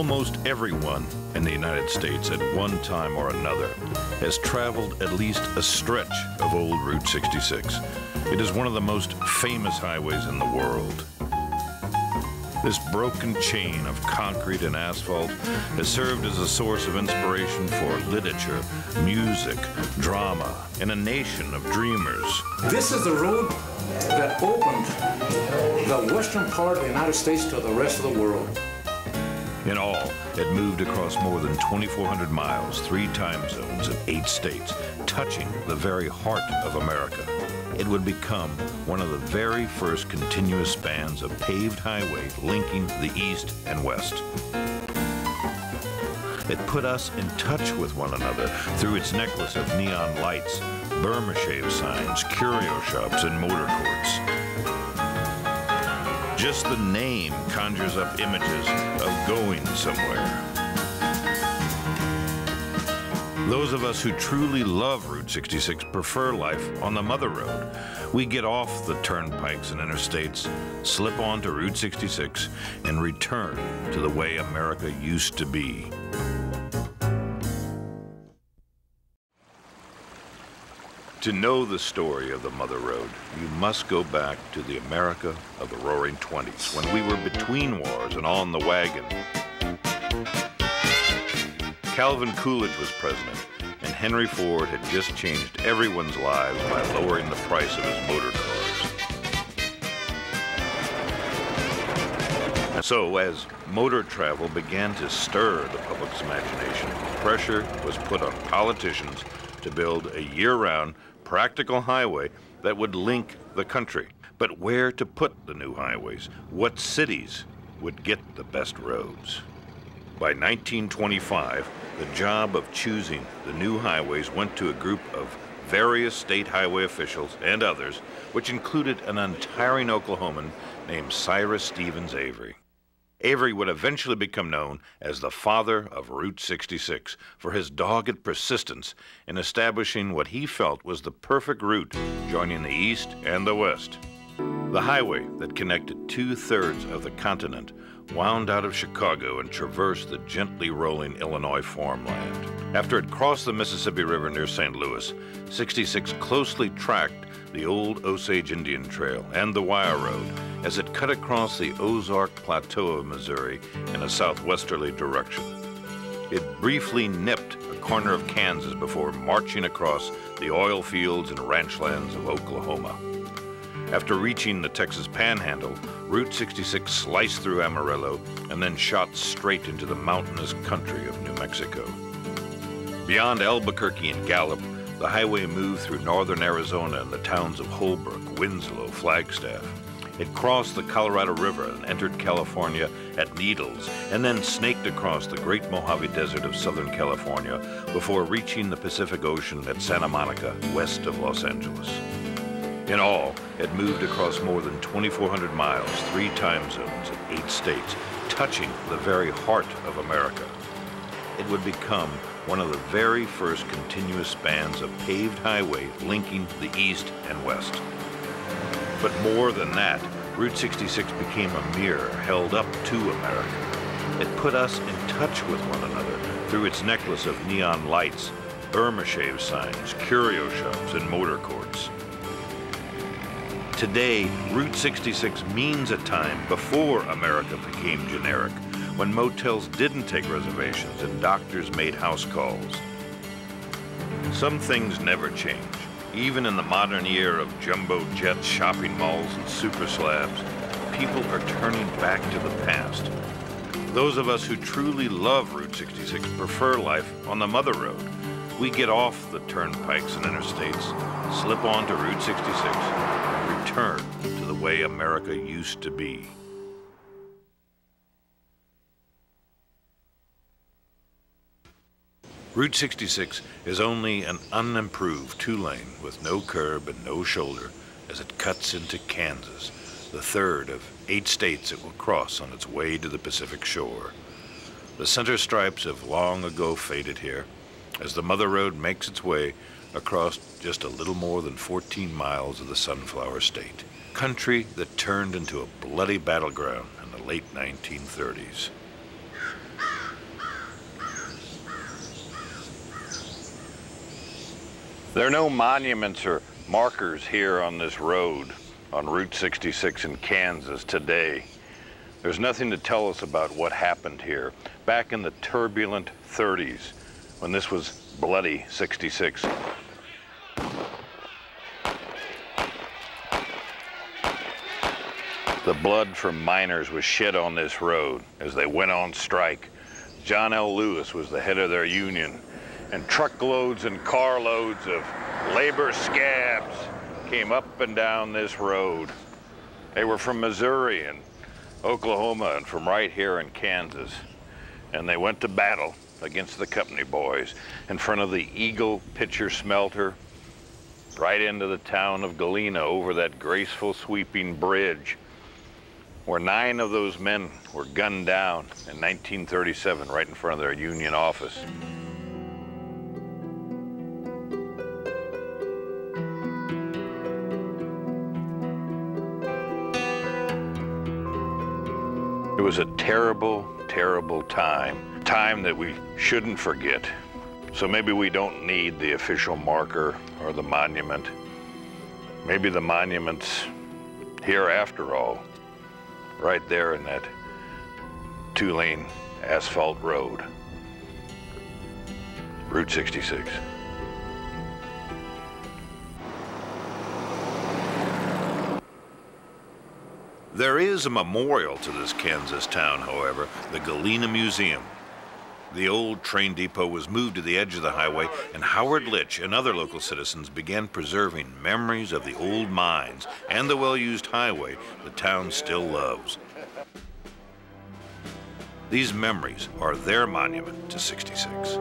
Almost everyone in the United States at one time or another has traveled at least a stretch of old Route 66. It is one of the most famous highways in the world. This broken chain of concrete and asphalt has served as a source of inspiration for literature, music, drama, and a nation of dreamers. This is the road that opened the western part of the United States to the rest of the world. In all, it moved across more than 2,400 miles, three time zones, and eight states, touching the very heart of America it would become one of the very first continuous spans of paved highway linking the East and West. It put us in touch with one another through its necklace of neon lights, Burma shave signs, curio shops, and motor courts. Just the name conjures up images of going somewhere. Those of us who truly love Route 66 prefer life on the Mother Road. We get off the turnpikes and interstates, slip onto Route 66, and return to the way America used to be. To know the story of the Mother Road, you must go back to the America of the Roaring Twenties, when we were between wars and on the wagon. Calvin Coolidge was president, and Henry Ford had just changed everyone's lives by lowering the price of his motor cars. So, as motor travel began to stir the public's imagination, pressure was put on politicians to build a year-round, practical highway that would link the country. But where to put the new highways? What cities would get the best roads? By 1925, the job of choosing the new highways went to a group of various state highway officials and others, which included an untiring Oklahoman named Cyrus Stevens Avery. Avery would eventually become known as the father of Route 66 for his dogged persistence in establishing what he felt was the perfect route joining the East and the West. The highway that connected two thirds of the continent wound out of Chicago and traversed the gently rolling Illinois farmland. After it crossed the Mississippi River near St. Louis, 66 closely tracked the old Osage Indian Trail and the Wire Road as it cut across the Ozark Plateau of Missouri in a southwesterly direction. It briefly nipped a corner of Kansas before marching across the oil fields and ranchlands of Oklahoma. After reaching the Texas Panhandle, Route 66 sliced through Amarillo and then shot straight into the mountainous country of New Mexico. Beyond Albuquerque and Gallup, the highway moved through northern Arizona and the towns of Holbrook, Winslow, Flagstaff. It crossed the Colorado River and entered California at Needles, and then snaked across the Great Mojave Desert of Southern California before reaching the Pacific Ocean at Santa Monica, west of Los Angeles. In all, it moved across more than 2,400 miles, three time zones, and eight states, touching the very heart of America. It would become one of the very first continuous spans of paved highway linking the East and West. But more than that, Route 66 became a mirror held up to America. It put us in touch with one another through its necklace of neon lights, Burma shave signs, curio shops, and motor courts. Today, Route 66 means a time before America became generic, when motels didn't take reservations and doctors made house calls. Some things never change. Even in the modern era of jumbo jets, shopping malls, and super slabs, people are turning back to the past. Those of us who truly love Route 66 prefer life on the Mother Road. We get off the turnpikes and interstates, slip onto Route 66, return to the way America used to be. Route 66 is only an unimproved two-lane with no curb and no shoulder as it cuts into Kansas, the third of eight states it will cross on its way to the Pacific shore. The center stripes have long ago faded here as the Mother Road makes its way across just a little more than 14 miles of the Sunflower State, country that turned into a bloody battleground in the late 1930s. There are no monuments or markers here on this road on Route 66 in Kansas today. There's nothing to tell us about what happened here back in the turbulent 30s when this was bloody 66. The blood from miners was shed on this road as they went on strike. John L. Lewis was the head of their union, and truckloads and carloads of labor scabs came up and down this road. They were from Missouri and Oklahoma and from right here in Kansas. And they went to battle against the company boys in front of the Eagle Picher Smelter, right into the town of Galena over that graceful sweeping bridge where nine of those men were gunned down in 1937 right in front of their union office. It was a terrible, terrible time, time that we shouldn't forget. So maybe we don't need the official marker or the monument. Maybe the monument's here after all right there in that two-lane asphalt road, Route 66. There is a memorial to this Kansas town, however, the Galena Museum. The old train depot was moved to the edge of the highway, and Howard Litch and other local citizens began preserving memories of the old mines and the well-used highway the town still loves. These memories are their monument to 66.